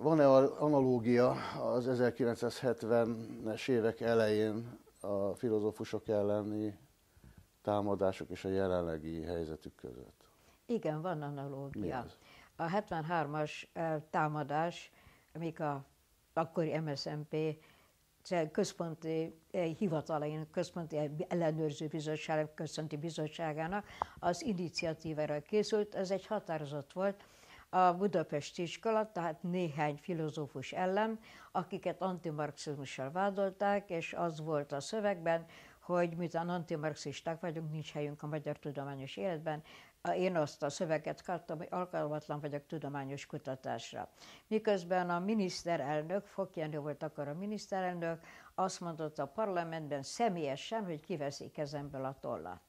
van-e analógia az 1970-es évek elején a filozófusok elleni támadások és a jelenlegi helyzetük között? Igen, van analógia. A 73-as támadás, amik a akkori MSZMP központi hivatalain, központi ellenőrző bizottság, központi bizottságának az iniciatívára készült. Ez egy határozat volt, a Budapesti iskola, tehát néhány filozófus ellen, akiket antimarxizmussal vádolták, és az volt a szövegben, hogy miután antimarxisták vagyunk, nincs helyünk a magyar tudományos életben, én azt a szöveget kaptam, hogy alkalmatlan vagyok tudományos kutatásra. Miközben a miniszterelnök, Fokjenő volt akkor a miniszterelnök, azt mondott a parlamentben személyesen, hogy kiveszi kezemből a tollat.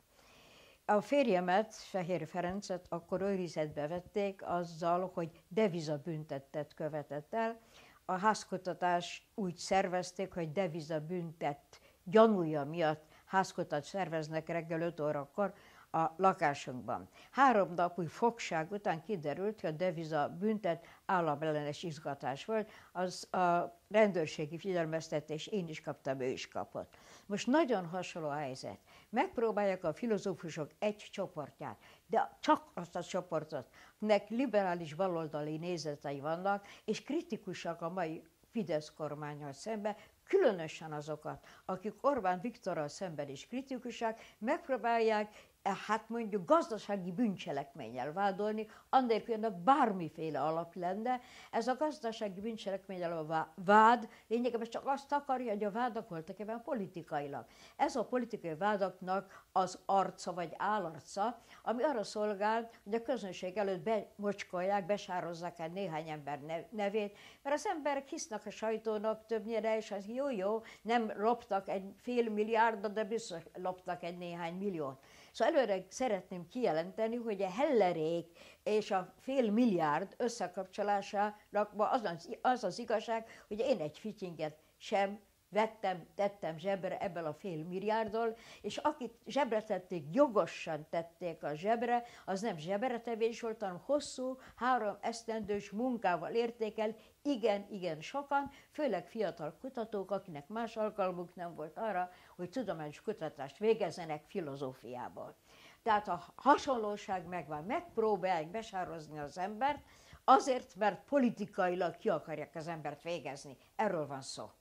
A férjemet, Fehér Ferencet akkor őrizetbe vették azzal, hogy devizabüntettet követett el. A házkutatás úgy szervezték, hogy devizabüntet gyanúja miatt házkutat szerveznek reggel 5 órakor, a lakásunkban. Három napú fogság után kiderült, hogy a deviza büntet államellenes izgatás volt, az a rendőrségi figyelmeztetés én is kaptam, ő is kapott. Most nagyon hasonló helyzet. Megpróbálják a filozófusok egy csoportját, de csak azt a csoportot, nek liberális baloldali nézetei vannak, és kritikusak a mai Fidesz kormányal szemben, különösen azokat, akik Orbán Viktorral szemben is kritikusak, megpróbálják hát mondjuk gazdasági bűncselekménnyel vádolni, annélkül ennek bármiféle alap lenne. Ez a gazdasági bűncselekménnyel a vád lényegében csak azt akarja, hogy a vádak voltak ebben politikailag. Ez a politikai vádaknak az arca vagy állarca, ami arra szolgál, hogy a közönség előtt bemocskolják, besározzák el néhány ember nevét, mert az emberek hisznek a sajtónak többnyire, és az jó-jó, nem loptak egy fél milliárdot, de biztos loptak egy néhány milliót. Szóval előre szeretném kijelenteni, hogy a hellerék és a fél milliárd összekapcsolásának az az, az az igazság, hogy én egy fityinget sem vettem, tettem zsebre ebből a fél milliárddal, és akit zsebre tették, jogosan tették a zsebre, az nem zsebretevés volt, hanem hosszú, három esztendős munkával érték el, igen, igen sokan, főleg fiatal kutatók, akinek más alkalmuk nem volt arra, hogy tudományos kutatást végezzenek filozófiából. Tehát a hasonlóság megvan, megpróbálják besározni az embert, azért, mert politikailag ki akarják az embert végezni. Erről van szó.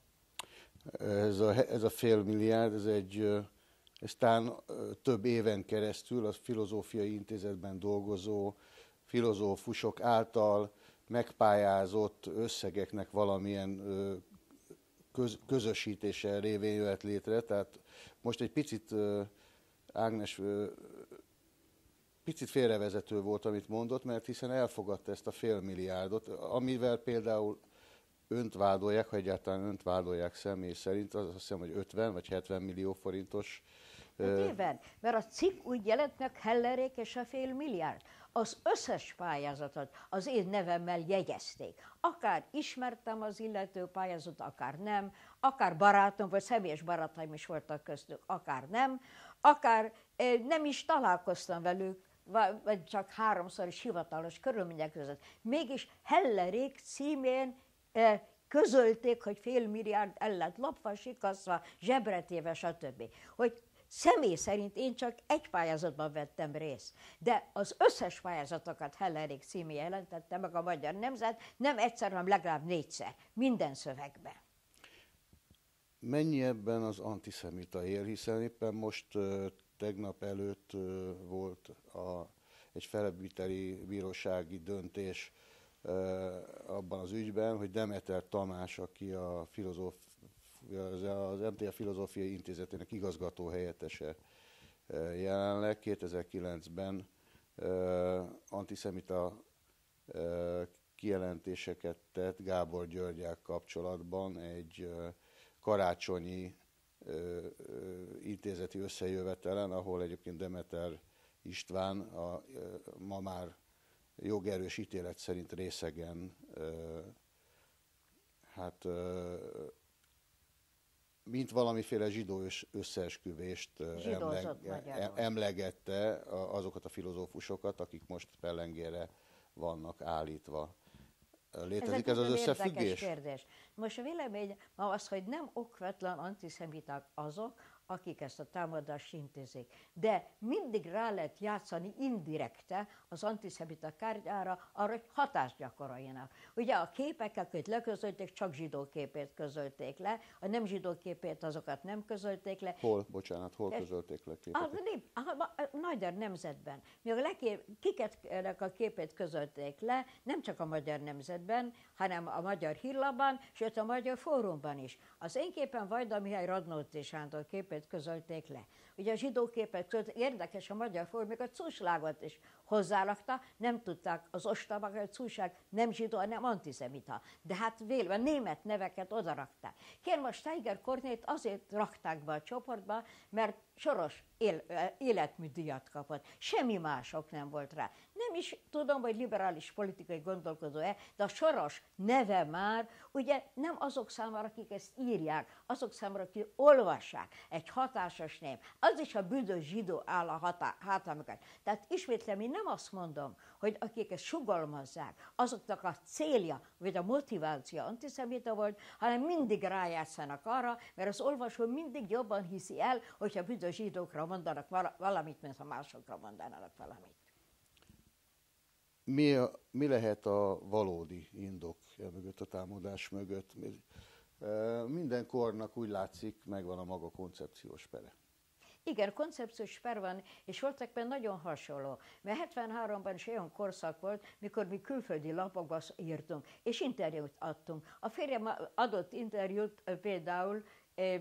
Ez a, ez a fél milliárd, ez egy ez talán több éven keresztül a filozófiai intézetben dolgozó filozófusok által megpályázott összegeknek valamilyen köz, közösítése révén jöhet létre. Tehát most egy picit Ágnes picit félrevezető volt, amit mondott, mert hiszen elfogadta ezt a fél milliárdot, amivel például önt vádolják, ha egyáltalán önt vádolják személy szerint, az azt hiszem, hogy 50 vagy 70 millió forintos. Hát mert a cikk úgy jelent meg Hellerék és a fél milliárd. Az összes pályázatot az én nevemmel jegyezték. Akár ismertem az illető pályázatot, akár nem, akár barátom, vagy személyes barátaim is voltak köztük, akár nem, akár nem is találkoztam velük, vagy csak háromszor is hivatalos körülmények között. Mégis Hellerék címén közölték, hogy fél milliárd el lett lopva, sikaszva, zsebretéve, stb. Hogy személy szerint én csak egy pályázatban vettem részt, de az összes pályázatokat Hellerik címé jelentette meg a Magyar Nemzet, nem egyszer, hanem legalább négyszer, minden szövegben. Mennyi ebben az antiszemita él, hiszen éppen most tegnap előtt volt a, egy felebíteli bírósági döntés abban az ügyben, hogy Demeter Tamás, aki a filozóf, az MTA Filozófiai Intézetének igazgató helyettese jelenleg 2009-ben antiszemita kijelentéseket tett Gábor Györgyák kapcsolatban egy karácsonyi intézeti összejövetelen, ahol egyébként Demeter István, a, ma már jogerős ítélet szerint részegen hát mint valamiféle zsidó összeesküvést emleg, emlegette azokat a filozófusokat, akik most pellengére vannak állítva. Létezik ez, ez az összefüggés? kérdés. Most a vélemény ma az, hogy nem okvetlen antiszemiták azok, akik ezt a támadást intézik. De mindig rá lehet játszani indirekte az antiszemita kártyára arra, hogy hatást gyakoroljanak. Ugye a képeket, hogy leközölték, csak zsidó képét közölték le, a nem zsidó képét azokat nem közölték le. Hol, bocsánat, hol közölték le képeket? A, a, a, a magyar nemzetben. Mi a lekép, kiket a képét közölték le, nem csak a magyar nemzetben, hanem a magyar hírlapban, sőt a magyar fórumban is. Az én képen Vajda Mihály Radnóti Sándor képét képét közölték le. Ugye a zsidó képet érdekes a magyar formik, a cuslágot is hozzálakta, nem tudták az ostobak, hogy cusság nem zsidó, hanem antiszemita. De hát vélve német neveket odarakták. Kérem, most Steiger Kornét azért rakták be a csoportba, mert soros él, életműdíjat kapott. Semmi mások nem volt rá. Nem is tudom, hogy liberális politikai gondolkodó-e, de a soros neve már, ugye nem azok számára, akik ezt írják, azok számára, akik olvassák, egy hatásos név. Az is a büdös zsidó áll a hátalmukat. Tehát ismétlem, én nem azt mondom, hogy akik ezt sugalmazzák, azoknak a célja, vagy a motiváció antiszemita volt, hanem mindig rájátszanak arra, mert az olvasó mindig jobban hiszi el, hogyha büdös zsidókra mondanak valamit, mint ha másokra mondanának valamit. Mi, a, mi lehet a valódi indok e mögött, a támadás mögött? Minden kornak úgy látszik, megvan a maga koncepciós pere. Igen, koncepciós per van, és voltak benne nagyon hasonló. Mert 73-ban is olyan korszak volt, mikor mi külföldi lapokba írtunk, és interjút adtunk. A férjem adott interjút például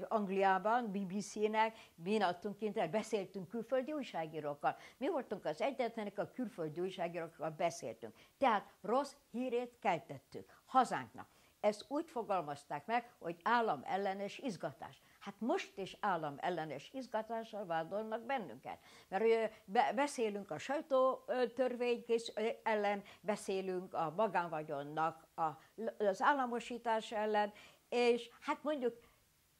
Angliában, BBC-nek, mi adtunk interjút, beszéltünk külföldi újságírókkal. Mi voltunk az egyetlenek, a külföldi újságírókkal beszéltünk. Tehát rossz hírét keltettük hazánknak. Ezt úgy fogalmazták meg, hogy állam ellenes izgatás. Hát most is állam ellenes izgatással vádolnak bennünket. Mert beszélünk a sajtótörvény ellen, beszélünk a magánvagyonnak az államosítás ellen, és hát mondjuk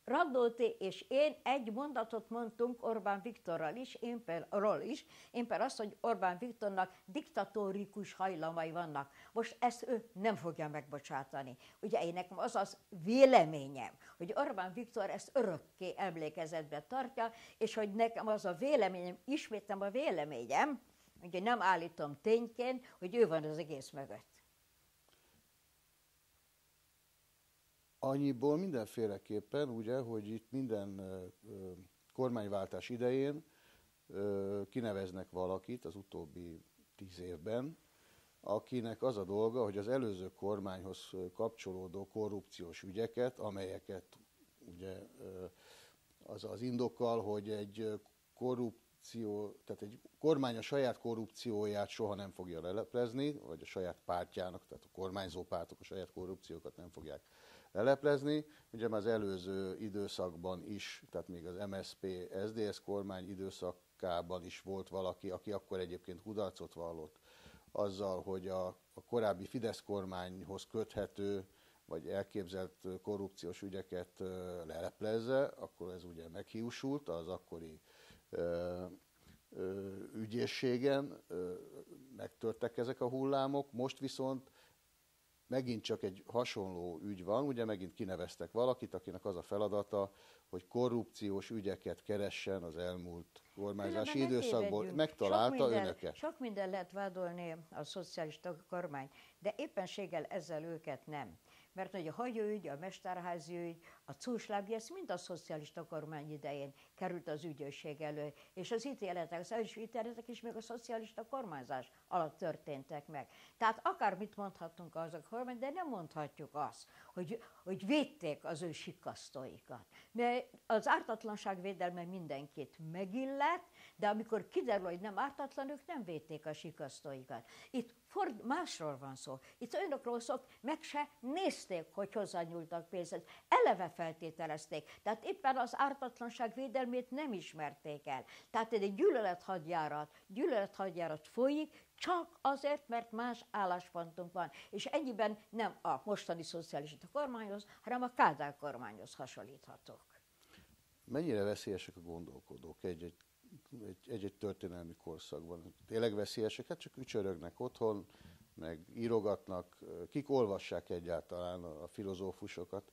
Radnóti és én egy mondatot mondtunk Orbán Viktorral is, én például is, én például azt, hogy Orbán Viktornak diktatórikus hajlamai vannak. Most ezt ő nem fogja megbocsátani. Ugye én nekem az az véleményem, hogy Orbán Viktor ezt örökké emlékezetbe tartja, és hogy nekem az a véleményem, ismétem a véleményem, ugye nem állítom tényként, hogy ő van az egész mögött. Annyiból mindenféleképpen, ugye, hogy itt minden kormányváltás idején kineveznek valakit az utóbbi tíz évben, akinek az a dolga, hogy az előző kormányhoz kapcsolódó korrupciós ügyeket, amelyeket ugye az az indokkal, hogy egy korrupció, tehát egy kormány a saját korrupcióját soha nem fogja leleplezni, vagy a saját pártjának, tehát a kormányzó pártok a saját korrupciókat nem fogják leleplezni. Ugye már az előző időszakban is, tehát még az MSP, SDS kormány időszakában is volt valaki, aki akkor egyébként kudarcot vallott azzal, hogy a, a korábbi Fidesz kormányhoz köthető vagy elképzelt korrupciós ügyeket leleplezze, akkor ez ugye meghiúsult az akkori ö, ö, ügyészségen, ö, megtörtek ezek a hullámok, most viszont megint csak egy hasonló ügy van, ugye megint kineveztek valakit, akinek az a feladata, hogy korrupciós ügyeket keressen az elmúlt kormányzási időszakból. Megtalálta sok minden, önöket. Sok minden lehet vádolni a szocialista kormány, de éppenséggel ezzel őket nem mert hogy a hajóügy, a mesterházi ügy, a cúslábja, ez mind a szocialista kormány idején került az ügyőség elő, és az ítéletek, az első ítéletek is még a szocialista kormányzás alatt történtek meg. Tehát akármit mondhatunk azok a kormány, de nem mondhatjuk azt, hogy, hogy védték az ő sikasztóikat. Mert az ártatlanság védelme mindenkit megillet, de amikor kiderül, hogy nem ártatlan, ők nem védték a sikasztóikat. Itt Ford, másról van szó. Itt önökről szó, meg se nézték, hogy hozzányúltak pénzt. Eleve feltételezték. Tehát éppen az ártatlanság védelmét nem ismerték el. Tehát egy gyűlölethadjárat, gyűlölethadjárat folyik, csak azért, mert más álláspontunk van. És ennyiben nem a mostani szocialista kormányhoz, hanem a Kádár kormányhoz hasonlíthatók. Mennyire veszélyesek a gondolkodók egy-egy egy-egy történelmi korszakban. Tényleg veszélyesek, hát csak ücsörögnek otthon, meg írogatnak, kik olvassák egyáltalán a filozófusokat.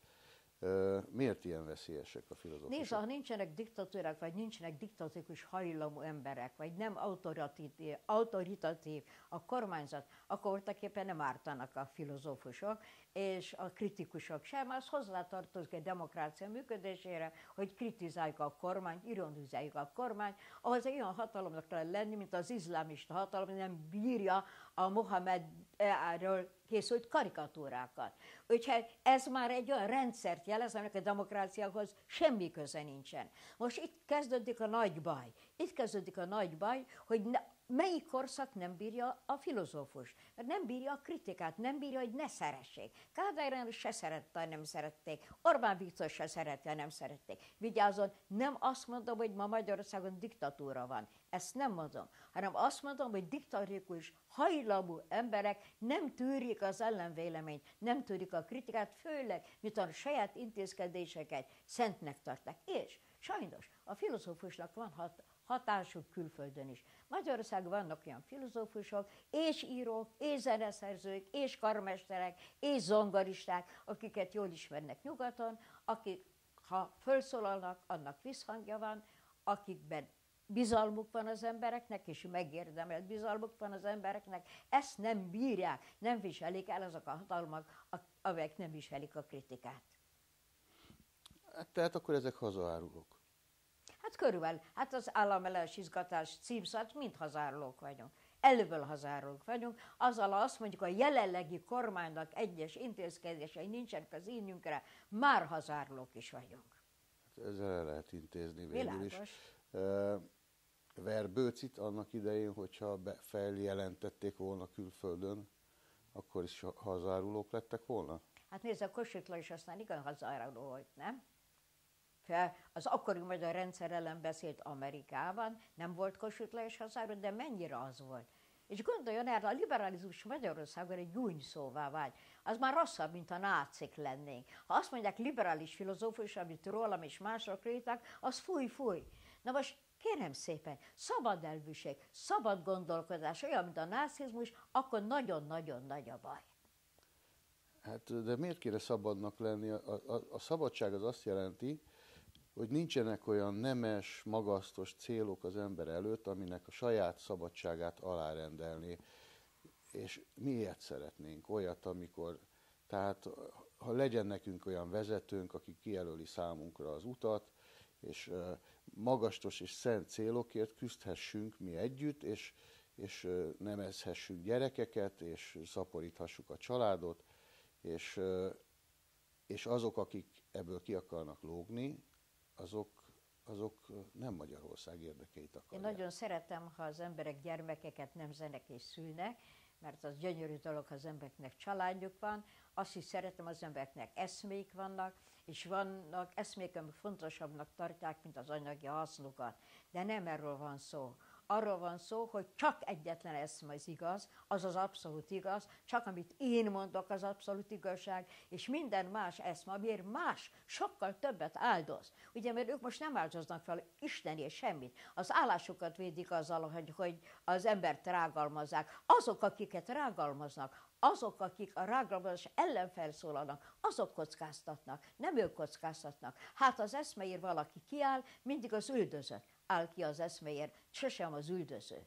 Miért ilyen veszélyesek a filozófusok? Nézd, ha nincsenek diktatúrák, vagy nincsenek diktatikus hajlamú emberek, vagy nem autoritatív, autoritatív a kormányzat, akkor voltaképpen nem ártanak a filozófusok, és a kritikusok sem. Az hozzátartozik egy demokrácia működésére, hogy kritizáljuk a kormányt, ironizáljuk a kormányt, ahhoz egy olyan hatalomnak kell lenni, mint az iszlámista hatalom, nem bírja a Mohamedről készült karikatúrákat. Úgyhogy ez már egy olyan rendszert jelez, aminek a demokráciához semmi köze nincsen. Most itt kezdődik a nagy baj. Itt kezdődik a nagy baj, hogy melyik korszak nem bírja a filozófus? Mert nem bírja a kritikát, nem bírja, hogy ne szeressék. Kádár se szerette, nem szerették. Orbán Viktor se szerette, nem szerették. Vigyázzon, nem azt mondom, hogy ma Magyarországon diktatúra van. Ezt nem mondom, hanem azt mondom, hogy diktatórikus, hajlamú emberek nem tűrik az ellenvéleményt, nem tűrik a kritikát, főleg, mint a saját intézkedéseket szentnek tartják. És sajnos a filozófusnak van hat, hatásuk külföldön is. Magyarországon vannak olyan filozófusok, és írók, és zeneszerzők, és karmesterek, és zongoristák, akiket jól ismernek nyugaton, akik, ha felszólalnak, annak visszhangja van, akikben bizalmuk van az embereknek, és megérdemelt bizalmuk van az embereknek, ezt nem bírják, nem viselik el azok a hatalmak, amelyek nem viselik a kritikát. Hát, tehát akkor ezek hazaárulók. Hát körülbelül, hát az államellenes izgatás címszat mind hazárlók vagyunk. Előbből hazárlók vagyunk, azzal azt mondjuk, a jelenlegi kormánynak egyes intézkedései nincsenek az ínyünkre, már hazárlók is vagyunk. Hát ezzel el lehet intézni végül Világos. is. Verbőcit annak idején, hogyha feljelentették volna külföldön, akkor is hazárulók lettek volna? Hát nézd, a Kossuth is aztán igen hazáruló volt, nem? Fel, az akkori magyar rendszer ellen beszélt Amerikában, nem volt Kossuth Lajos hazáron, de mennyire az volt. És gondoljon erre, a liberalizmus Magyarországon egy gúny szóvá vált. Az már rosszabb, mint a nácik lennénk. Ha azt mondják liberális filozófus, amit rólam és mások írtak, az fúj, fúj. Na most kérem szépen, szabad elvűség, szabad gondolkodás, olyan, mint a nácizmus, akkor nagyon-nagyon nagy a baj. Hát, de miért kéne szabadnak lenni? A, a, a szabadság az azt jelenti, hogy nincsenek olyan nemes, magasztos célok az ember előtt, aminek a saját szabadságát alárendelni. És mi ilyet szeretnénk, olyat, amikor, tehát ha legyen nekünk olyan vezetőnk, aki kijelöli számunkra az utat, és magastos és szent célokért küzdhessünk mi együtt, és, és nemezhessünk gyerekeket, és szaporíthassuk a családot, és, és azok, akik ebből ki akarnak lógni, azok, azok nem Magyarország érdekeit akarják. Én nagyon szeretem, ha az emberek gyermekeket nemzenek és szülnek, mert az gyönyörű dolog, ha az embereknek családjuk van. Azt is szeretem, az embereknek eszmék vannak, és vannak eszmék, amik fontosabbnak tartják, mint az anyagi hasznukat. De nem erről van szó arról van szó, hogy csak egyetlen eszme az igaz, az az abszolút igaz, csak amit én mondok az abszolút igazság, és minden más eszme, amiért más sokkal többet áldoz. Ugye, mert ők most nem áldoznak fel Isten és semmit. Az állásukat védik azzal, hogy, hogy az embert rágalmazzák. Azok, akiket rágalmaznak, azok, akik a rágalmazás ellen felszólalnak, azok kockáztatnak, nem ők kockáztatnak. Hát az eszmeért valaki kiáll, mindig az üldözött áll ki az eszméért, sosem az üldöző.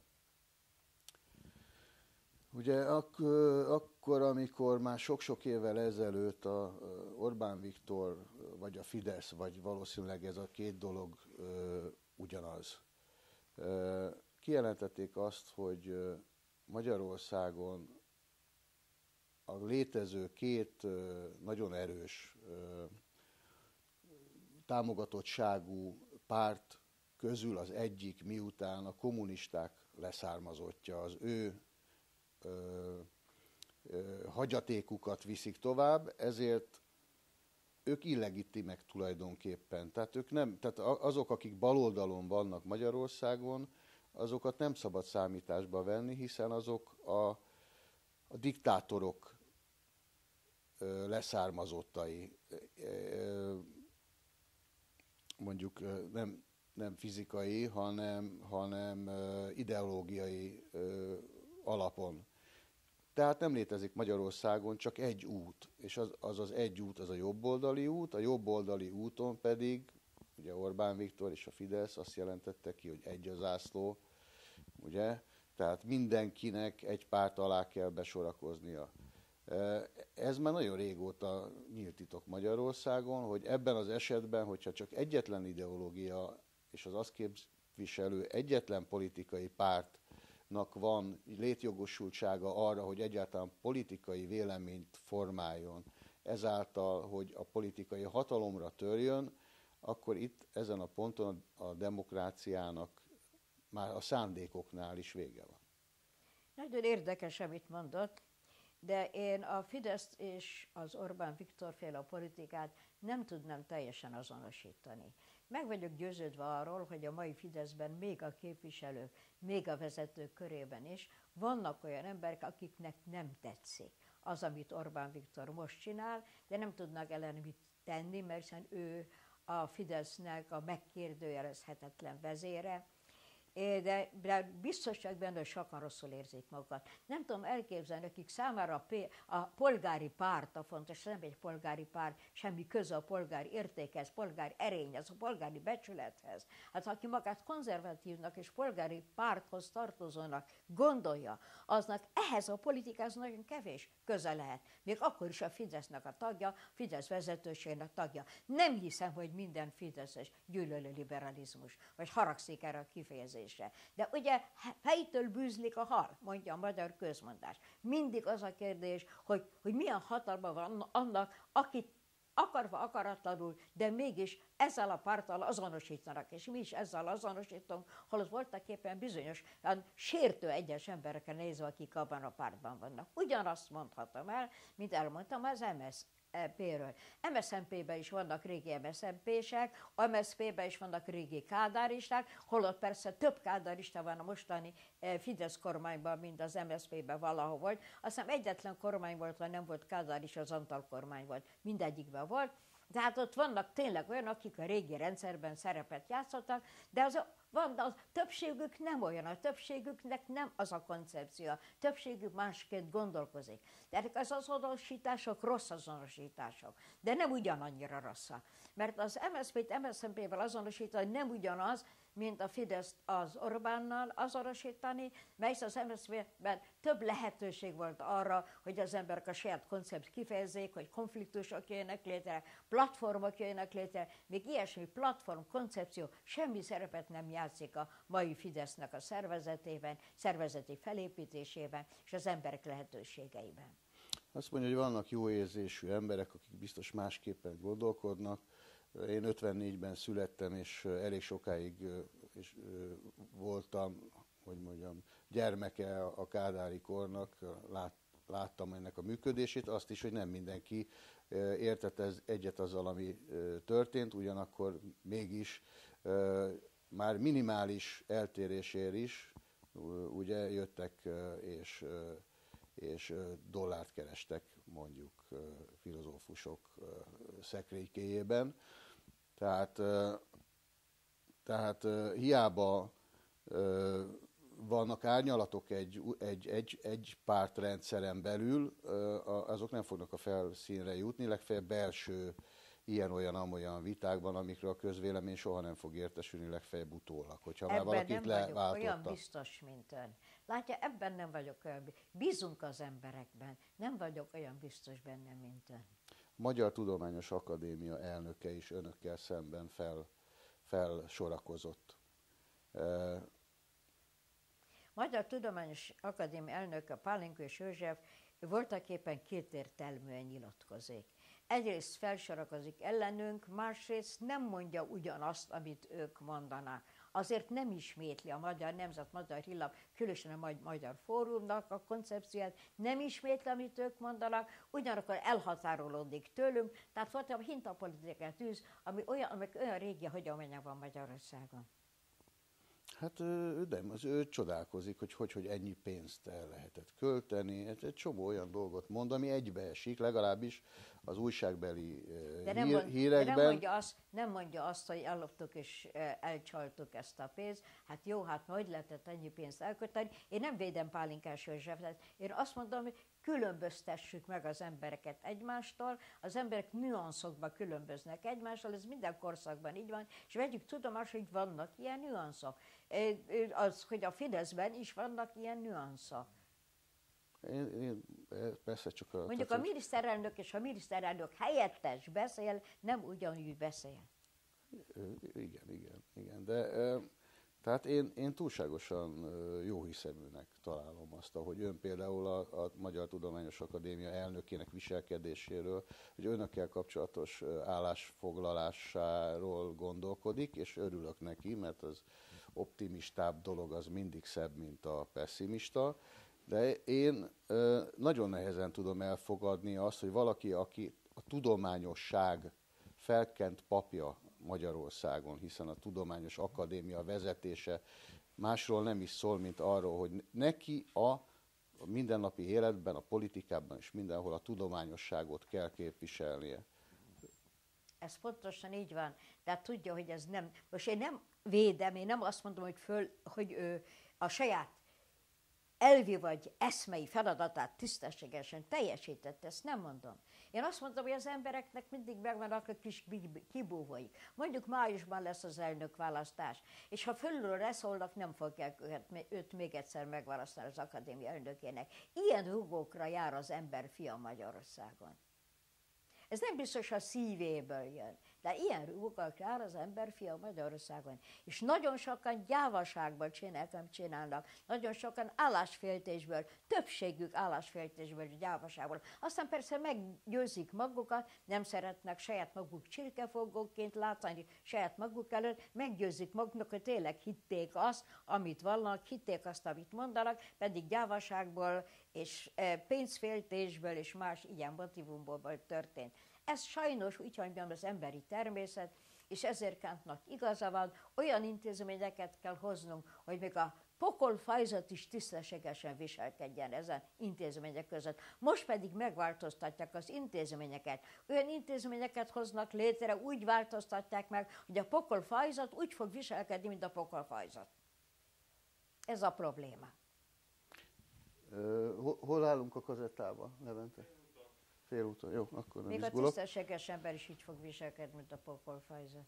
Ugye ak- akkor, amikor már sok-sok évvel ezelőtt a Orbán Viktor, vagy a Fidesz, vagy valószínűleg ez a két dolog ugyanaz, kijelentették azt, hogy Magyarországon a létező két nagyon erős támogatottságú párt közül az egyik, miután a kommunisták leszármazottja, az ő ö, ö, hagyatékukat viszik tovább, ezért ők illegitimek tulajdonképpen. Tehát, ők nem, tehát azok, akik baloldalon vannak Magyarországon, azokat nem szabad számításba venni, hiszen azok a, a diktátorok ö, leszármazottai. Mondjuk nem, nem fizikai, hanem, hanem ideológiai alapon. Tehát nem létezik Magyarországon csak egy út, és az az, az egy út, az a jobboldali út, a jobboldali úton pedig, ugye Orbán Viktor és a Fidesz azt jelentette ki, hogy egy az zászló, ugye? Tehát mindenkinek egy párt alá kell besorakoznia. Ez már nagyon régóta nyílt titok Magyarországon, hogy ebben az esetben, hogyha csak egyetlen ideológia és az azt képviselő egyetlen politikai pártnak van létjogosultsága arra, hogy egyáltalán politikai véleményt formáljon, ezáltal, hogy a politikai hatalomra törjön, akkor itt ezen a ponton a demokráciának már a szándékoknál is vége van. Nagyon érdekes, amit mondott, de én a Fidesz és az Orbán Viktor féle politikát nem tudnám teljesen azonosítani. Meg vagyok győződve arról, hogy a mai Fideszben még a képviselők, még a vezetők körében is vannak olyan emberek, akiknek nem tetszik az, amit Orbán Viktor most csinál, de nem tudnak ellen mit tenni, mert hiszen ő a Fidesznek a megkérdőjelezhetetlen vezére, de, de biztos csak benne, hogy sokan rosszul érzik magukat. Nem tudom elképzelni, akik számára a, a polgári párt a fontos, nem egy polgári párt, semmi köze a polgári értékhez, polgári erényhez, a polgári becsülethez. Hát aki magát konzervatívnak és polgári párthoz tartozónak gondolja, aznak ehhez a politikához nagyon kevés köze lehet. Még akkor is a Fidesznek a tagja, Fidesz vezetőségnek tagja. Nem hiszem, hogy minden Fideszes gyűlölő liberalizmus, vagy haragszik erre a kifejezés kérdésre. De ugye fejtől bűzlik a hal, mondja a magyar közmondás. Mindig az a kérdés, hogy, hogy milyen hatalma van annak, akit akarva, akaratlanul, de mégis ezzel a párttal azonosítanak, és mi is ezzel azonosítunk, holott voltak éppen bizonyos sértő egyes emberekre nézve, akik abban a pártban vannak. Ugyanazt mondhatom el, mint elmondtam az MS MSZP-ről. MSZMP-ben is vannak régi MSZMP-sek, MSZP-ben is vannak régi kádáristák, holott persze több kádárista van a mostani eh, Fidesz kormányban, mint az MSZP-ben valahol volt. Aztán egyetlen kormány volt, vagy nem volt kádár is, az Antal kormány volt. Mindegyikben volt. Tehát ott vannak tényleg olyanok, akik a régi rendszerben szerepet játszottak, de az van, de a többségük nem olyan, a többségüknek nem az a koncepció, a többségük másként gondolkozik. De az azonosítások rossz azonosítások, de nem ugyanannyira rosszak. Mert az MSZP-t MSZP-vel azonosítani nem ugyanaz, mint a Fidesz az Orbánnal azonosítani, mely az MSZP-ben több lehetőség volt arra, hogy az emberek a saját koncept kifejezzék, hogy konfliktusok jöjjenek létre, platformok jöjjenek létre, még ilyesmi platform, koncepció semmi szerepet nem játszik a mai Fidesznek a szervezetében, szervezeti felépítésében és az emberek lehetőségeiben. Azt mondja, hogy vannak jó érzésű emberek, akik biztos másképpen gondolkodnak, én 54-ben születtem, és elég sokáig és voltam, hogy mondjam, gyermeke a kádári kornak, lát, láttam ennek a működését, azt is, hogy nem mindenki értett ez egyet azzal, ami történt, ugyanakkor mégis már minimális eltérésért is ugye jöttek és, és dollárt kerestek mondjuk filozófusok szekrénykéjében. Tehát, tehát hiába vannak árnyalatok egy, egy, egy, egy pártrendszeren belül, azok nem fognak a felszínre jutni, legfeljebb belső ilyen-olyan-amolyan vitákban, amikről a közvélemény soha nem fog értesülni, legfeljebb utólag, hogyha ebben már valakit nem leváltotta. olyan biztos, mint ön. Látja, ebben nem vagyok olyan, bízunk az emberekben, nem vagyok olyan biztos benne, mint ön. Magyar Tudományos Akadémia elnöke is önökkel szemben fel, felsorakozott. Magyar Tudományos Akadémia elnöke Pálinkő és József voltak éppen kétértelműen nyilatkozik. Egyrészt felsorakozik ellenünk, másrészt nem mondja ugyanazt, amit ők mondanak azért nem ismétli a Magyar Nemzet, Magyar Hírlap, különösen a Magyar Fórumnak a koncepcióját, nem ismétli, amit ők mondanak, ugyanakkor elhatárolódik tőlünk, tehát volt a hintapolitikát űz, ami olyan, amik olyan régi hagyománya van Magyarországon. Hát nem, az ő csodálkozik, hogy hogy, hogy ennyi pénzt el lehetett költeni. Hát egy csomó olyan dolgot mond, ami egybeesik, legalábbis az újságbeli de nem, hír, mond, hírekben. De nem, mondja azt, nem mondja azt, hogy elloptuk és elcsaltuk ezt a pénzt. Hát jó, hát hogy lehetett ennyi pénzt elkötni? Én nem védem Pálinkás Józsefet. Én azt mondom, hogy különböztessük meg az embereket egymástól, az emberek nüanszokban különböznek egymástól, ez minden korszakban így van, és vegyük tudomásul, hogy vannak ilyen nüanszok. Az, hogy a Fideszben is vannak ilyen nüanszok. Én, én persze csak a... Mondjuk tehát, a miniszterelnök és a miniszterelnök helyettes beszél, nem ugyanúgy beszél. Igen, igen, igen. De tehát én, én túlságosan jó hiszeműnek találom azt, hogy ön például a, a Magyar Tudományos Akadémia elnökének viselkedéséről, hogy önökkel kapcsolatos állásfoglalásáról gondolkodik, és örülök neki, mert az optimistább dolog az mindig szebb, mint a pessimista. De én nagyon nehezen tudom elfogadni azt, hogy valaki, aki a tudományosság felkent papja Magyarországon, hiszen a Tudományos Akadémia vezetése másról nem is szól, mint arról, hogy neki a mindennapi életben, a politikában és mindenhol a tudományosságot kell képviselnie. Ez pontosan így van. Tehát tudja, hogy ez nem... Most én nem védem, én nem azt mondom, hogy, föl, hogy ő a saját elvi vagy eszmei feladatát tisztességesen teljesítette, ezt nem mondom. Én azt mondom, hogy az embereknek mindig megvannak a kis kibúvóik. Mondjuk májusban lesz az elnök választás, és ha fölülről leszólnak, nem fogják őt még egyszer megválasztani az akadémia elnökének. Ilyen rugókra jár az ember fia Magyarországon. Ez nem biztos a szívéből jön. De ilyen rúgokat jár az ember fia Magyarországon. És nagyon sokan gyávaságból csinálnak, csinálnak, nagyon sokan állásféltésből, többségük állásféltésből és gyávaságból. Aztán persze meggyőzik magukat, nem szeretnek saját maguk csirkefogóként látni saját maguk előtt, meggyőzik maguknak, hogy tényleg hitték azt, amit vallanak, hitték azt, amit mondanak, pedig gyávaságból és eh, pénzféltésből és más ilyen motivumból történt. Ez sajnos úgy mondjam az emberi természet, és ezért Kantnak igaza van, olyan intézményeket kell hoznunk, hogy még a pokolfajzat is tisztességesen viselkedjen ezen intézmények között. Most pedig megváltoztatják az intézményeket. Olyan intézményeket hoznak létre, úgy változtatják meg, hogy a pokolfajzat úgy fog viselkedni, mint a pokolfajzat. Ez a probléma. Hol állunk a kazettában, Levente? Félúton, jó, akkor nem Még a tisztességes ember is így fog viselkedni, mint a pokolfajza.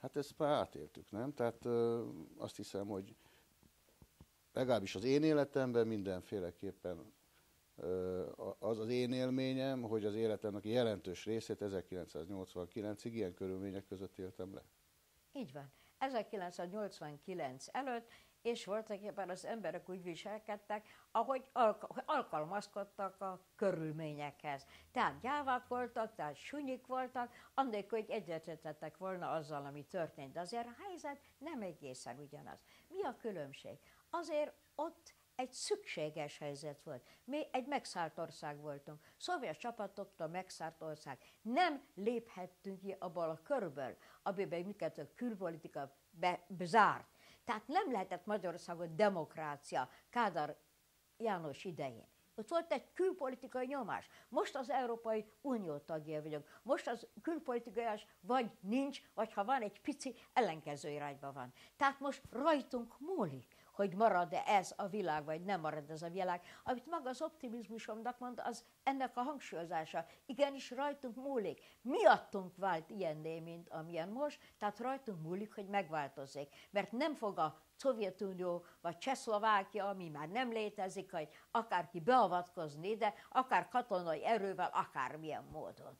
Hát ezt már átéltük, nem? Tehát ö, azt hiszem, hogy legalábbis az én életemben mindenféleképpen ö, az az én élményem, hogy az életemnek jelentős részét 1989-ig ilyen körülmények között éltem le. Így van. 1989 előtt és voltak éppen az emberek úgy viselkedtek, ahogy alkalmazkodtak a körülményekhez. Tehát gyávák voltak, tehát sunyik voltak, annélkül, hogy egyetetettek volna azzal, ami történt. De azért a helyzet nem egészen ugyanaz. Mi a különbség? Azért ott egy szükséges helyzet volt. Mi egy megszállt ország voltunk. Szovjet csapatoktól megszállt ország. Nem léphettünk ki abból a körből, amiben minket a külpolitika bezárt. Tehát nem lehetett Magyarországon demokrácia Kádár János idején. Ott volt egy külpolitikai nyomás. Most az Európai Unió tagja vagyunk. Most az külpolitikai nyomás vagy nincs, vagy ha van, egy pici ellenkező irányba van. Tehát most rajtunk múlik hogy marad-e ez a világ, vagy nem marad ez a világ. Amit maga az optimizmusomnak mond, az ennek a hangsúlyozása. Igenis rajtunk múlik. Miattunk vált ilyenné, mint amilyen most, tehát rajtunk múlik, hogy megváltozzék. Mert nem fog a Szovjetunió vagy Csehszlovákia, ami már nem létezik, hogy akárki beavatkozni de akár katonai erővel, akármilyen módon.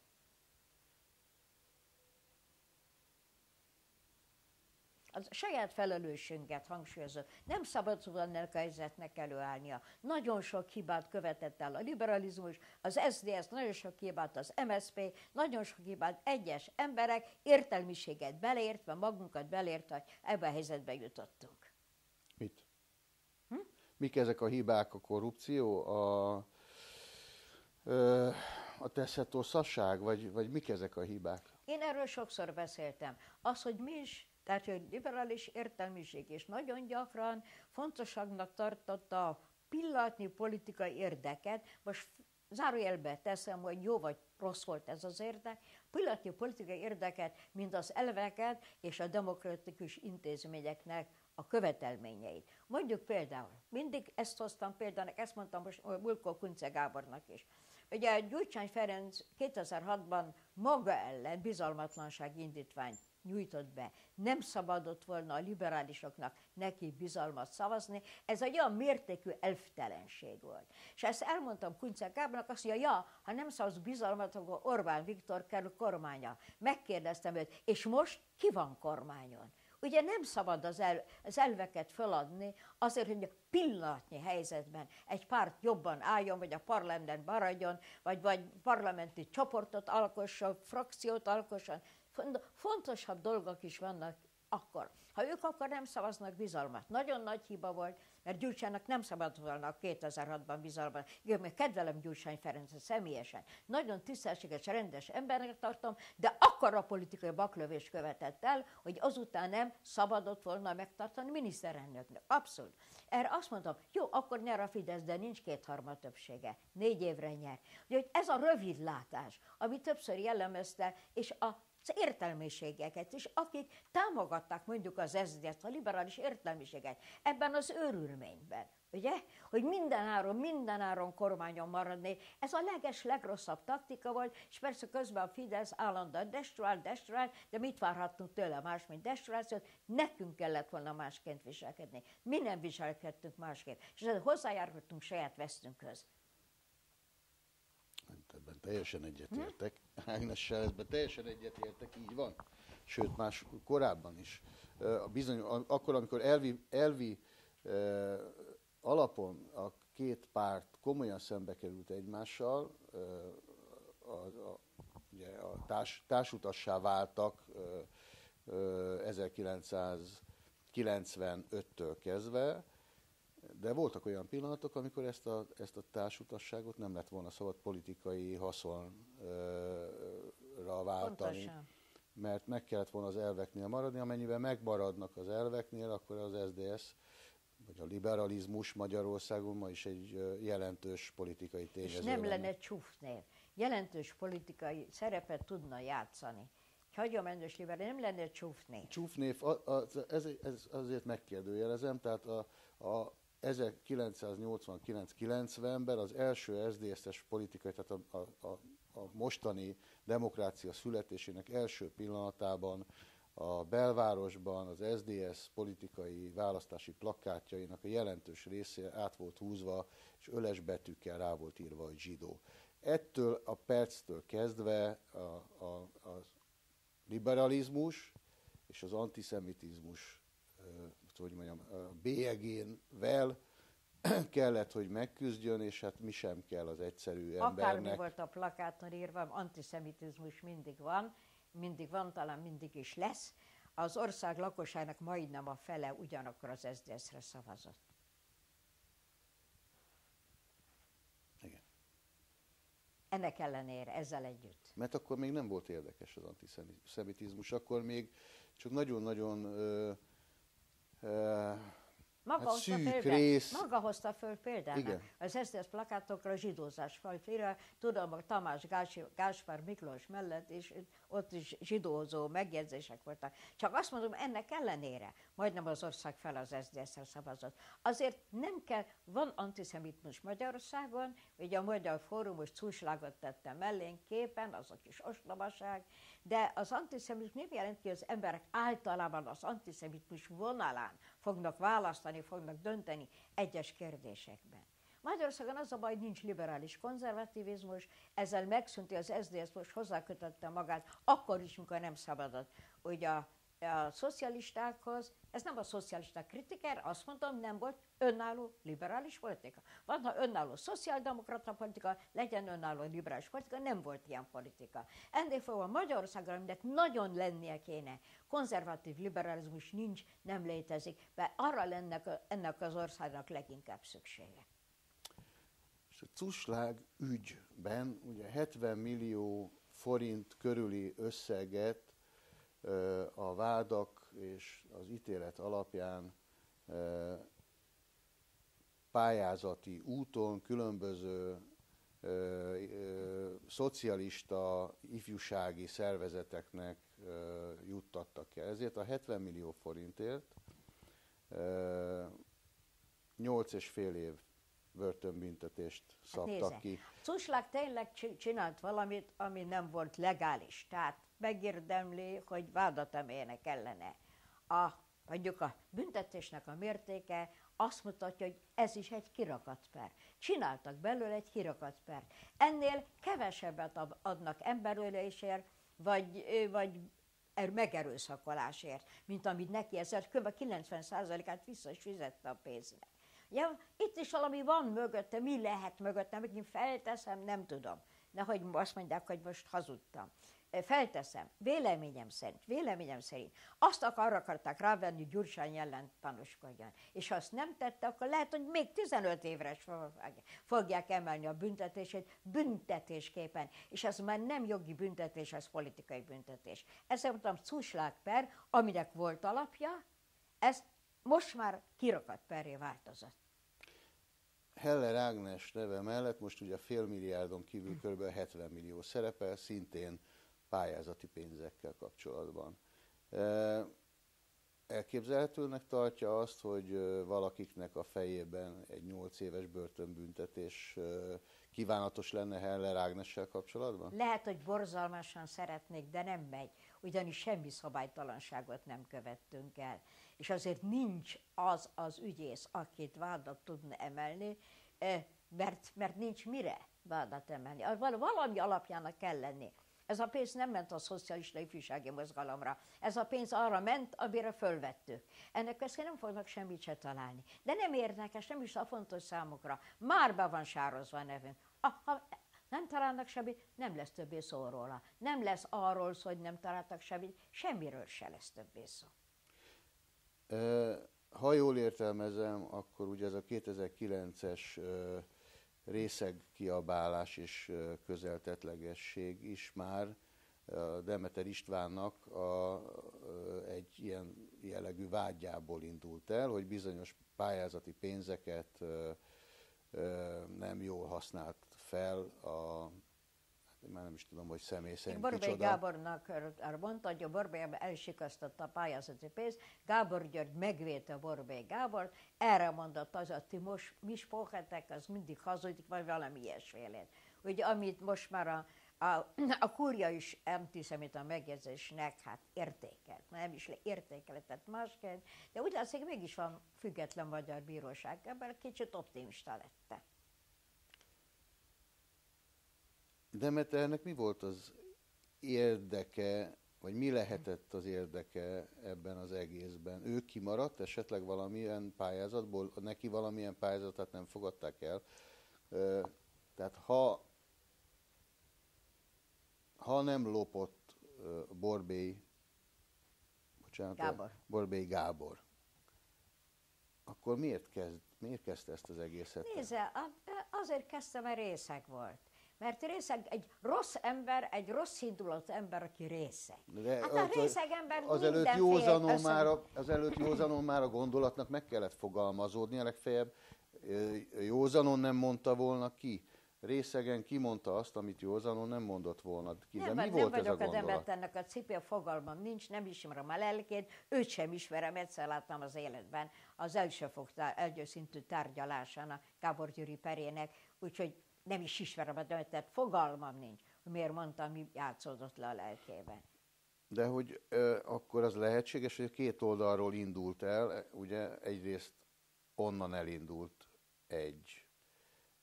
Az saját felelősséget hangsúlyozott. Nem szabad ennek a helyzetnek előállnia. Nagyon sok hibát követett el a liberalizmus, az SZDSZ, nagyon sok hibát az MSZP, nagyon sok hibát egyes emberek, értelmiséget beleértve, magunkat beleértve, hogy ebbe a helyzetbe jutottunk. Mit? Hm? Mik ezek a hibák, a korrupció, a, a teszetoszaság, vagy, vagy mik ezek a hibák? Én erről sokszor beszéltem. Az, hogy mi is tehát, hogy liberális értelmiség, és nagyon gyakran fontosaknak tartotta a pillanatnyi politikai érdeket, most zárójelbe teszem, hogy jó vagy rossz volt ez az érdek, pillanatnyi politikai érdeket, mint az elveket és a demokratikus intézményeknek a követelményeit. Mondjuk például, mindig ezt hoztam példának, ezt mondtam most Bulko Kunce Gábornak is. Ugye Gyurcsány Ferenc 2006-ban maga ellen bizalmatlanság indítványt nyújtott be. Nem szabadott volna a liberálisoknak neki bizalmat szavazni. Ez egy olyan mértékű elftelenség volt. És ezt elmondtam Kunce Gábornak, azt mondja, ja, ha nem szavaz bizalmat, akkor Orbán Viktor kerül kormánya. Megkérdeztem őt, és most ki van kormányon? Ugye nem szabad az, el, az elveket feladni azért, hogy a pillanatnyi helyzetben egy párt jobban álljon, vagy a parlamentben maradjon, vagy, vagy parlamenti csoportot alkosson, frakciót alkosson. Fontosabb dolgok is vannak akkor. Ha ők akkor nem szavaznak bizalmat. Nagyon nagy hiba volt, mert Gyurcsánynak nem szabad volna 2006-ban bizalmat. Én még kedvelem Gyurcsány Ferencet személyesen. Nagyon tisztességes, rendes embernek tartom, de akkor a politikai baklövés követett el, hogy azután nem szabadott volna megtartani miniszterelnöknek. Abszolút. Erre azt mondtam, jó, akkor nyer a Fidesz, de nincs kétharmad többsége. Négy évre nyer. Úgyhogy ez a rövid látás, ami többször jellemezte, és a az értelmiségeket is, akik támogatták mondjuk az SZDSZ, a liberális értelmiséget ebben az őrülményben. Ugye? Hogy mindenáron, mindenáron kormányon maradni. Ez a leges, legrosszabb taktika volt, és persze közben a Fidesz állandóan destruál, destruál, de mit várhattunk tőle más, mint destruációt? Nekünk kellett volna másként viselkedni. Mi nem viselkedtünk másként. És hozzájárultunk saját vesztünkhöz. Ebben teljesen egyetértek. Ágnessel ebben teljesen egyetértek, így van. Sőt, más korábban is. Bizony, akkor, amikor elvi, elvi alapon a két párt komolyan szembe került egymással, a, a, ugye a társ, társutassá váltak 1995-től kezdve, de voltak olyan pillanatok, amikor ezt a, ezt a társutasságot nem lett volna szabad politikai haszonra váltani. Pontosan. Mert meg kellett volna az elveknél maradni, amennyiben megmaradnak az elveknél, akkor az SDS vagy a liberalizmus Magyarországon ma is egy jelentős politikai tényező. És nem lenne csúfnél. Jelentős politikai szerepet tudna játszani. Hagyományos liberális nem lenne csúfnév. Csúfnév, ez, ez azért megkérdőjelezem, tehát a, a 1989-90-ben az első SZDSZ-es politikai, tehát a, a, a, mostani demokrácia születésének első pillanatában a belvárosban az SDS politikai választási plakátjainak a jelentős része át volt húzva, és öles betűkkel rá volt írva, hogy zsidó. Ettől a perctől kezdve a, a, a liberalizmus és az antiszemitizmus hogy mondjam, bélyegénvel kellett, hogy megküzdjön, és hát mi sem kell az egyszerű embernek. Akármi volt a plakáton írva, antiszemitizmus mindig van, mindig van, talán mindig is lesz. Az ország lakosságának majdnem a fele ugyanakkor az SZDSZ-re szavazott. Igen. Ennek ellenére, ezzel együtt. Mert akkor még nem volt érdekes az antiszemitizmus, akkor még csak nagyon-nagyon 呃 maga, hát hozta föl, rész. maga hozta föl például. Igen. Az SZDSZ plakátokra a zsidózás fajféle, tudom, a Tamás Gáspár Miklós mellett is ott is zsidózó megjegyzések voltak. Csak azt mondom, ennek ellenére majdnem az ország fel az SZDSZ-re szavazott. Azért nem kell, van antiszemitmus Magyarországon, ugye a Magyar Fórum most cúslágot tette mellénk képen, az a kis ostobaság, de az antiszemitmus nem jelenti, hogy az emberek általában az antiszemitmus vonalán fognak választani, fognak dönteni egyes kérdésekben. Magyarországon az a baj, hogy nincs liberális konzervativizmus, ezzel megszűnti az SZDSZ, most hozzákötötte magát, akkor is, mikor nem szabadott. Ugye a, a szocialistákhoz, ez nem a szocialisták kritiker, azt mondom, nem volt önálló liberális politika. Van, ha önálló szociáldemokrata politika, legyen önálló liberális politika, nem volt ilyen politika. Ennél fogva Magyarországon, aminek nagyon lennie kéne, konzervatív liberalizmus nincs, nem létezik, mert arra lenne ennek az országnak leginkább szüksége. És a Cuslág ügyben ugye 70 millió forint körüli összeget a vádak és az ítélet alapján pályázati úton különböző ö, ö, szocialista ifjúsági szervezeteknek ö, juttattak el. Ezért a 70 millió forintért ö, 8 és fél év börtönbüntetést szabtak Nézze, ki. Cuslag tényleg csi- csinált valamit, ami nem volt legális. Tehát megérdemli, hogy vádat emeljenek ellene. A, mondjuk a büntetésnek a mértéke azt mutatja, hogy ez is egy kirakat per. Csináltak belőle egy kirakat per. Ennél kevesebbet adnak emberölésért, vagy, vagy er- megerőszakolásért, mint amit neki ezzel kb. 90%-át vissza is fizette a pénznek. Ja, itt is valami van mögötte, mi lehet mögötte, amit én felteszem, nem tudom. Nehogy azt mondják, hogy most hazudtam. Felteszem, véleményem szerint, véleményem szerint azt arra akarták rávenni, hogy Gyurcsány ellen tanúskodjon. És ha azt nem tette, akkor lehet, hogy még 15 évre fogják- emelni a büntetését büntetésképpen. És ez már nem jogi büntetés, ez politikai büntetés. Ezért mondtam, Cuslák per, aminek volt alapja, ez most már kirakat perré változott. Heller Ágnes neve mellett most ugye fél milliárdon kívül kb. 70 millió szerepel, szintén pályázati pénzekkel kapcsolatban. Elképzelhetőnek tartja azt, hogy valakiknek a fejében egy 8 éves börtönbüntetés kívánatos lenne Heller Ágnessel kapcsolatban? Lehet, hogy borzalmasan szeretnék, de nem megy, ugyanis semmi szabálytalanságot nem követtünk el. És azért nincs az az ügyész, akit vádat tudna emelni, mert, mert nincs mire vádat emelni. Valami alapjának kell lenni. Ez a pénz nem ment a szocialista ifjúsági mozgalomra. Ez a pénz arra ment, amire fölvettük. Ennek ezt nem fognak semmit se találni. De nem érdekes, nem is a fontos számukra. Már be van sározva a nevünk. Ha nem találnak semmit, nem lesz többé szó róla. Nem lesz arról szó, hogy nem találtak semmit, semmiről se lesz többé szó. Ha jól értelmezem, akkor ugye ez a 2009-es ö, részeg kiabálás és közeltetlegesség is már Demeter Istvánnak a, egy ilyen jellegű vágyából indult el, hogy bizonyos pályázati pénzeket nem jól használt fel a, már nem is tudom, hogy személy szerint Borbély kicsoda. Gábornak arra mondta, hogy a Borbély elsikasztotta a pályázati pénzt, Gábor György megvédte a Borbély Gábor, erre mondott az a ti most, mi spóhetek, az mindig hazudik, vagy valami ilyesfélét. Ugye, amit most már a, a, a kúria is antiszemita megjegyzésnek hát értékelt, nem is értékelhetett másként, de úgy látszik, mégis van független magyar bíróság, ebben kicsit optimista lettem. Demeternek mi volt az érdeke, vagy mi lehetett az érdeke ebben az egészben? Ő kimaradt esetleg valamilyen pályázatból, neki valamilyen pályázatát nem fogadták el. Tehát ha, ha nem lopott Borbély, bocsánat, Gábor. Borbély Gábor, akkor miért, kezd, miért kezdte ezt az egészet? Nézze, azért kezdtem, mert részeg volt. Mert részeg egy rossz ember, egy rossz indulatú ember, aki részeg. De hát a részeg ember az előtt mindenféle józanon össze- már, a, az előtt józanon már a gondolatnak meg kellett fogalmazódnia, legfeljebb józanon nem mondta volna ki. Részegen kimondta azt, amit józanon nem mondott volna ki. De Nem, mi nem volt ez a vagyok gondolat? Demeternek a cipő, fogalmam nincs, nem ismerem a lelkét, őt sem ismerem, egyszer láttam az életben az elsőfok, első szintű tárgyalásán a Gábor Gyuri perének, úgyhogy nem is ismerem a Demetert, fogalmam nincs, hogy miért mondtam, mi játszódott le a lelkében. De hogy ö, akkor az lehetséges, hogy két oldalról indult el, ugye egyrészt onnan elindult egy,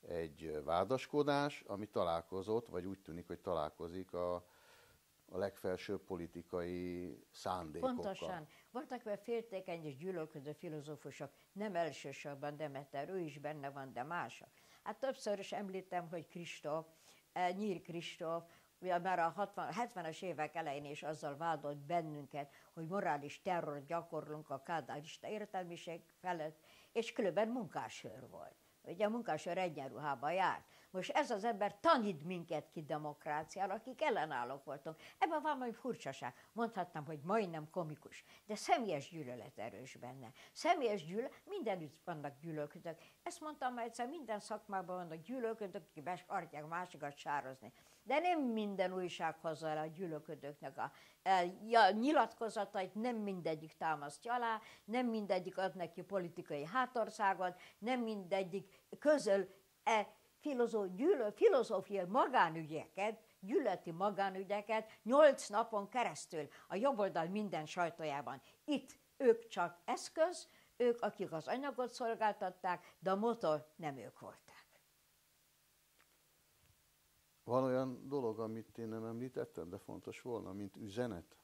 egy vádaskodás, ami találkozott, vagy úgy tűnik, hogy találkozik a, a legfelsőbb politikai szándékokkal. Pontosan. Voltak olyan féltékeny és gyűlölködő filozófusok, nem elsősorban Demeter, ő is benne van, de mások. Hát többször is említem, hogy Kristóf, eh, Nyír Kristóf, ugye már a 60, 70-es évek elején is azzal vádolt bennünket, hogy morális terror gyakorlunk a kádárista értelmiség felett, és különben munkásőr volt. Ugye a munkásőr egyenruhában járt. Most ez az ember tanít minket ki demokráciára, akik ellenállók voltunk. Ebben van valami furcsaság. Mondhatnám, hogy majdnem komikus, de személyes gyűlölet erős benne. Személyes gyűlölet, mindenütt vannak gyűlölködők. Ezt mondtam már egyszer, minden szakmában vannak gyűlölködők, akik akarják másikat sározni. De nem minden újság hozza el a gyűlölködőknek a, a nyilatkozatait, nem mindegyik támasztja alá, nem mindegyik ad neki politikai hátországot, nem mindegyik közöl e filozó, gyűlö, filozófiai magánügyeket, gyűlöleti magánügyeket nyolc napon keresztül a jobboldal minden sajtójában. Itt ők csak eszköz, ők, akik az anyagot szolgáltatták, de a motor nem ők voltak. Van olyan dolog, amit én nem említettem, de fontos volna, mint üzenet?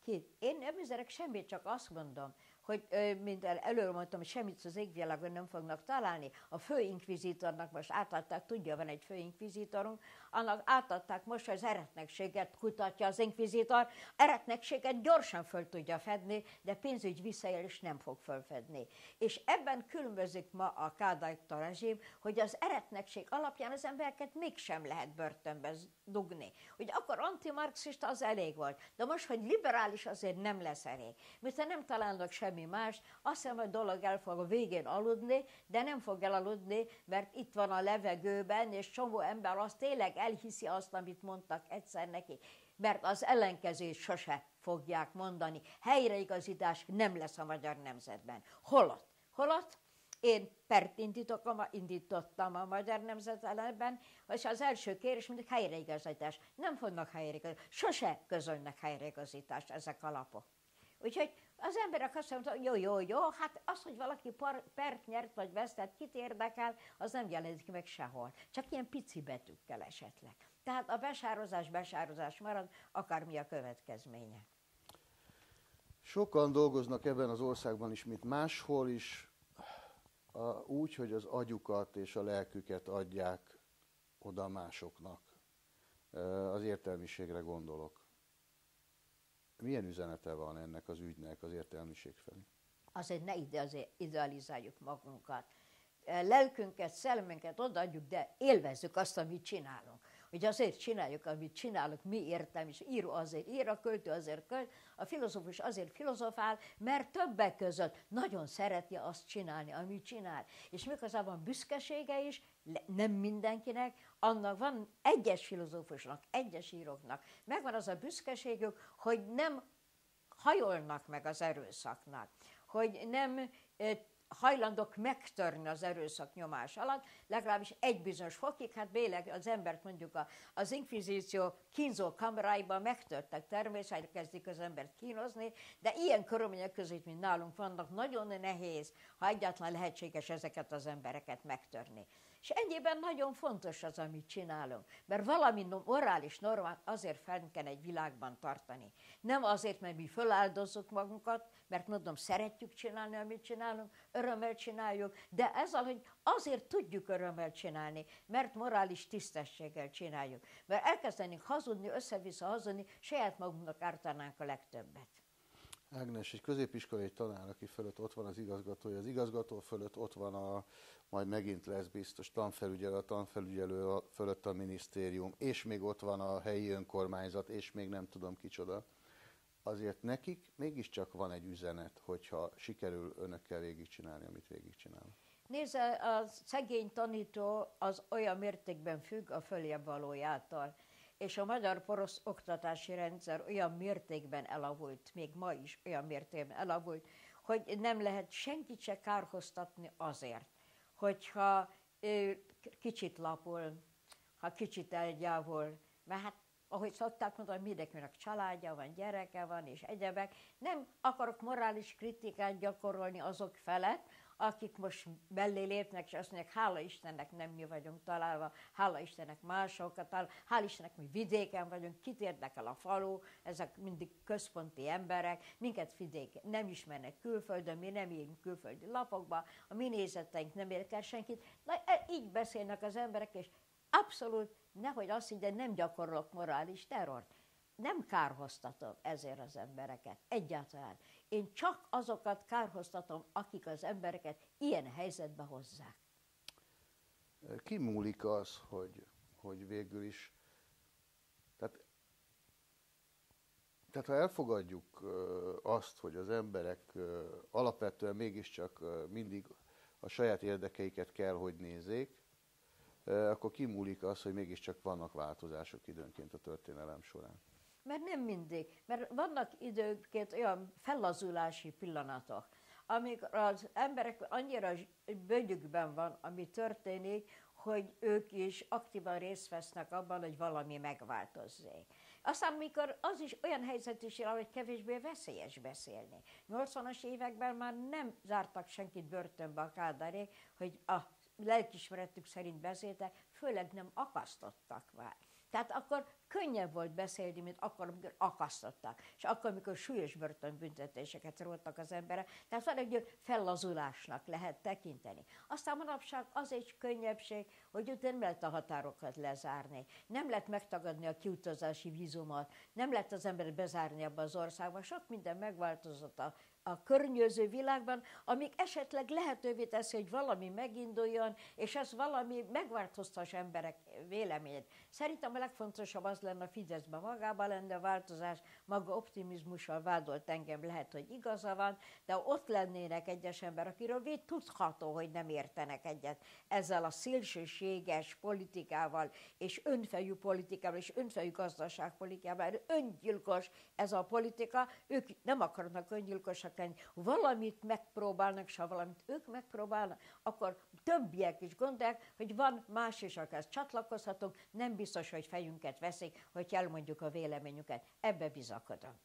Két. Én nem üzenek semmit, csak azt mondom, hogy, mint előről mondtam, hogy semmit az égvilágon nem fognak találni. A főinkvizitornak most átadták, tudja, van egy főinkvizitorunk, annak átadták most, hogy az eretnekséget kutatja az inkvizitor, eretnekséget gyorsan föl tudja fedni, de pénzügy visszaélés nem fog fölfedni. És ebben különbözik ma a Kádárta rezsim, hogy az eretnekség alapján az embereket mégsem lehet börtönbe dugni. Hogy akkor antimarxista az elég volt, de most, hogy liberális azért nem lesz elég. Mert nem találnak semmi más, azt hiszem, hogy a dolog el fog a végén aludni, de nem fog elaludni, mert itt van a levegőben, és csomó ember azt tényleg elhiszi azt, amit mondtak egyszer neki. Mert az ellenkezést sose fogják mondani. Helyreigazítás nem lesz a magyar nemzetben. Holott? Holott? Én pert indítottam a magyar nemzet ellenben, és az első kérés mindig helyreigazítás. Nem fognak helyreigazítani, sose közölnek helyreigazítást ezek a lapok. Úgyhogy az emberek azt mondták, jó, jó, jó, hát az, hogy valaki par, pert nyert vagy vesztett, kit érdekel, az nem jelenik meg sehol. Csak ilyen pici betűkkel esetleg. Tehát a besározás besározás marad, akármi a következménye. Sokan dolgoznak ebben az országban is, mint máshol is, a, úgy, hogy az agyukat és a lelküket adják oda másoknak. Az értelmiségre gondolok. Milyen üzenete van ennek az ügynek az értelmiség felé? Azért ne idealizáljuk magunkat. Lelkünket, szellemünket odaadjuk, de élvezzük azt, amit csinálunk. Hogy azért csináljuk, amit csinálunk, mi értem, és író azért ír, a költő azért költ, a filozófus azért filozofál, mert többek között nagyon szereti azt csinálni, amit csinál. És miközben van büszkesége is, nem mindenkinek, annak van egyes filozófusnak, egyes íróknak, megvan az a büszkeségük, hogy nem hajolnak meg az erőszaknak, hogy nem hajlandok megtörni az erőszak nyomás alatt, legalábbis egy bizonyos fokig, hát béleg az embert mondjuk a, az inkvizíció kínzó kameráiban megtörtek természetesen, kezdik az embert kínozni, de ilyen körülmények között, mint nálunk vannak, nagyon nehéz, ha egyáltalán lehetséges ezeket az embereket megtörni. És ennyiben nagyon fontos az, amit csinálunk, mert valami morális normát azért fenn kell egy világban tartani. Nem azért, mert mi föláldozzuk magunkat, mert mondom, szeretjük csinálni, amit csinálunk, örömmel csináljuk, de ezzel, hogy azért tudjuk örömmel csinálni, mert morális tisztességgel csináljuk. Mert elkezdenénk hazudni, össze-vissza hazudni, saját magunknak ártanánk a legtöbbet. Ágnes, egy középiskolai tanár, aki fölött ott van az igazgatója, az igazgató fölött ott van a, majd megint lesz biztos tanfelügyelő, a tanfelügyelő fölött a minisztérium, és még ott van a helyi önkormányzat, és még nem tudom kicsoda. Azért nekik mégiscsak van egy üzenet, hogyha sikerül önökkel végigcsinálni, amit végigcsinálnak. Nézze, a szegény tanító az olyan mértékben függ a följebb valójától, és a magyar porosz oktatási rendszer olyan mértékben elavult, még ma is olyan mértékben elavult, hogy nem lehet senkit se kárhoztatni azért, hogyha kicsit lapul, ha kicsit elgyávol, mert hát ahogy szokták mondani, mindenkinek családja van, gyereke van, és egyebek. Nem akarok morális kritikát gyakorolni azok felett, akik most mellé lépnek, és azt mondják, hála Istennek nem mi vagyunk találva, hála Istennek másokat talál, hála Istennek mi vidéken vagyunk, kit érdekel a falu, ezek mindig központi emberek, minket vidék nem ismernek külföldön, mi nem írunk külföldi lapokba, a mi nézeteink nem érdekel senkit. Na, e, így beszélnek az emberek, és abszolút, nehogy azt higgye, nem gyakorolok morális terrort. Nem kárhoztatom ezért az embereket, egyáltalán. Én csak azokat kárhoztatom, akik az embereket ilyen helyzetbe hozzák. kimúlik az, hogy, hogy végül is, tehát, tehát ha elfogadjuk azt, hogy az emberek alapvetően mégiscsak mindig a saját érdekeiket kell, hogy nézzék, akkor kimúlik az, hogy mégiscsak vannak változások időnként a történelem során. Mert nem mindig, mert vannak időnként olyan fellazulási pillanatok, amikor az emberek annyira bőgyükben van, ami történik, hogy ők is aktívan részt vesznek abban, hogy valami megváltozzék. Aztán, mikor az is olyan helyzet is jel, hogy kevésbé veszélyes beszélni. 80-as években már nem zártak senkit börtönbe a kádárék, hogy a lelkismeretük szerint beszéltek, főleg nem akasztottak már. Tehát akkor könnyebb volt beszélni, mint akkor, amikor akasztottak, és akkor, amikor súlyos börtönbüntetéseket róttak az emberek. Tehát van egy fellazulásnak lehet tekinteni. Aztán manapság az egy könnyebbség, hogy ott nem lehet a határokat lezárni, nem lehet megtagadni a kiutazási vízumot, nem lehet az embert bezárni abba az országba. Sok minden megváltozott a a környező világban, amik esetleg lehetővé teszi, hogy valami meginduljon, és ez valami megváltoztassa emberek véleményét. Szerintem a legfontosabb az lenne a Fideszben magában lenne a változás, maga optimizmussal vádolt engem, lehet, hogy igaza van, de ott lennének egyes emberek, akiről vét tudható, hogy nem értenek egyet ezzel a szélsőséges politikával, és önfejű politikával, és önfejű gazdaságpolitikával, öngyilkos ez a politika, ők nem akarnak öngyilkosak lenni, valamit megpróbálnak, és ha valamit ők megpróbálnak, akkor többiek is gondolják, hogy van más is, akár csatlakozhatunk, nem biztos, hogy fejünket veszik, hogy elmondjuk a véleményüket. Ebbe bizakodom.